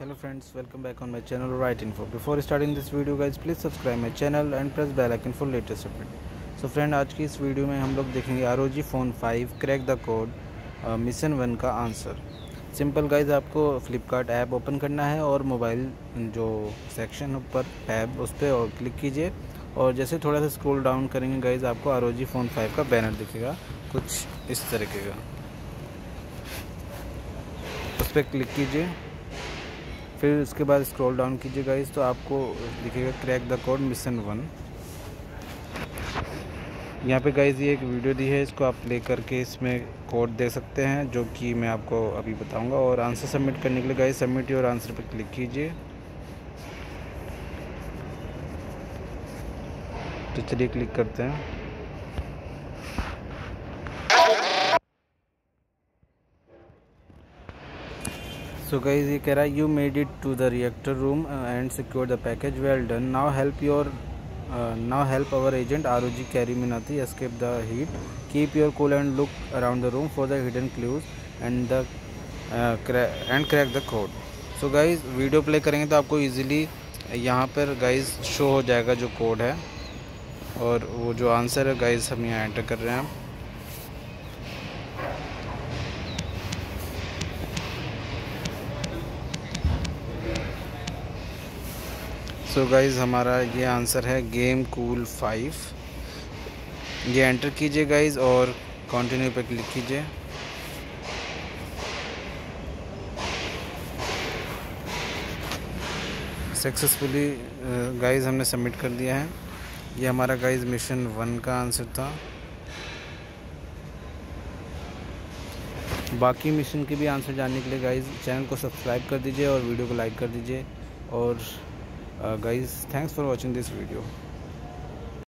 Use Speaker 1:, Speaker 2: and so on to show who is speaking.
Speaker 1: hello friends, welcome back on my channel, right info. Before starting this video, guys, please subscribe my channel and press bell icon for latest update. So friend, आज की इस वीडियो में हम लोग देखेंगे R phone five crack the code mission one का answer simple guys आपको फ्लिपकार्ट ऐप ओपन करना है और मोबाइल जो सेक्शन ऊपर टैब उस पर क्लिक कीजिए। और जैसे थोड़ा सा स्क्रॉल डाउन करेंगे गाइज़ आपको आर फ़ोन फाइव का बैनर दिखेगा, कुछ इस तरीके का। उस पर क्लिक कीजिए। फिर उसके बाद स्क्रॉल डाउन कीजिए गाइस तो आपको दिखेगा crack the code mission one यहाँ पे गाइज़ ये एक वीडियो दी है, इसको आप प्ले करके इसमें कोड दे सकते हैं, जो कि मैं आपको अभी बताऊँगा। और आंसर सबमिट करने के लिए गाइज़ सबमिट योर आंसर पर क्लिक कीजिए। तो चलिए क्लिक करते हैं। सो गाइज़ ये कह रहा है you made it to the reactor room and secure the package well done now help your now help our agent R O G Carry Minati escape the heat keep your cool and look around the room for the hidden clues and the end crack the code so guys video play करेंगे तो आपको easily यहाँ पर guys show हो जाएगा जो code है और वो जो आंसर है गाइज़ हम यहाँ एंटर कर रहे हैं। सो so गाइज़ हमारा ये आंसर है गेम कूल फाइव ये एंटर कीजिए गाइज़ और कंटिन्यू पे क्लिक कीजिए. सक्सेसफुली गाइज़ हमने सबमिट कर दिया है. ये हमारा गाइज़ मिशन वन का आंसर था. बाकी मिशन के भी आंसर जानने के लिए गाइज़ चैनल को सब्सक्राइब कर दीजिए और वीडियो को लाइक कर दीजिए और uh, guys thanks for watching this video